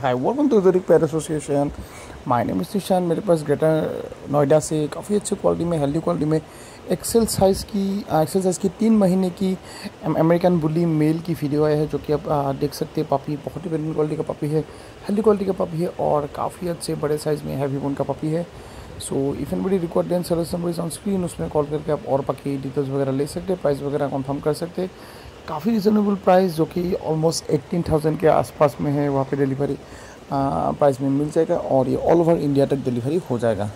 Hi welcome to the pair association my name is Nishan मेरे पास greater Noida से काफ़ी अच्छी क्वालिटी में हेल्दी क्वालिटी में एक्सेल साइज़ की एक्सेल साइज़ की तीन महीने की अमेरिकन बुली मेल की वीडियो आया है, जो कि आप देख सकते हैं, पापी, बहुत ही बेहतरीन क्वालिटी का पापी है हेल्दी क्वालिटी का पापी है और काफ़ी अच्छे बड़े साइज़ में हैवी बोन का पापी है। सो इफ़ एन बड़ी record then service number on screen उसमें कॉल करके आप और बाकी डिटेल्स वगैरह ले सकते हैं प्राइस वगैरह कंफर्म कर सकते हैं। काफ़ी रिजनेबल प्राइस जो कि ऑलमोस्ट एट्टीन थाउज़ेंड के आसपास में है, वहाँ पे डिलीवरी प्राइस में मिल जाएगा और ये ऑल ओवर इंडिया तक डिलीवरी हो जाएगा।